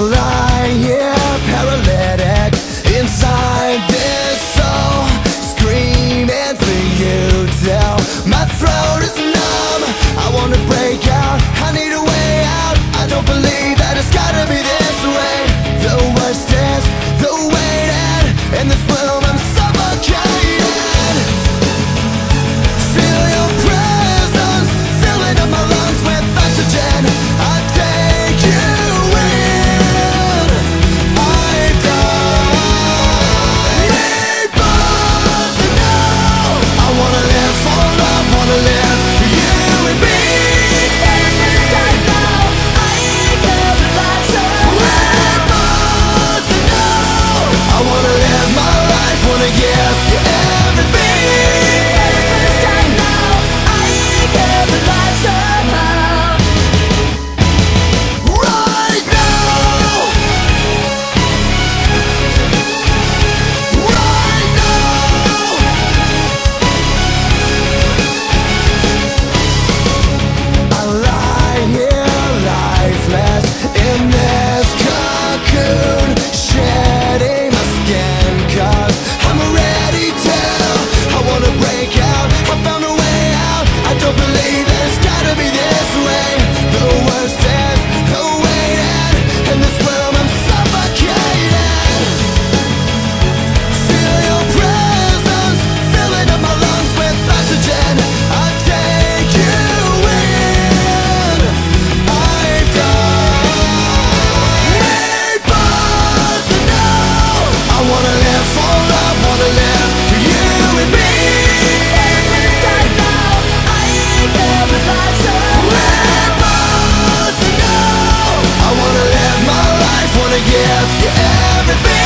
lie here paralytic inside this soul Screaming for you. Till my throat is numb. I wanna break out, I need a way out. I don't believe that it's gotta be this way. The worst is the waiting in this the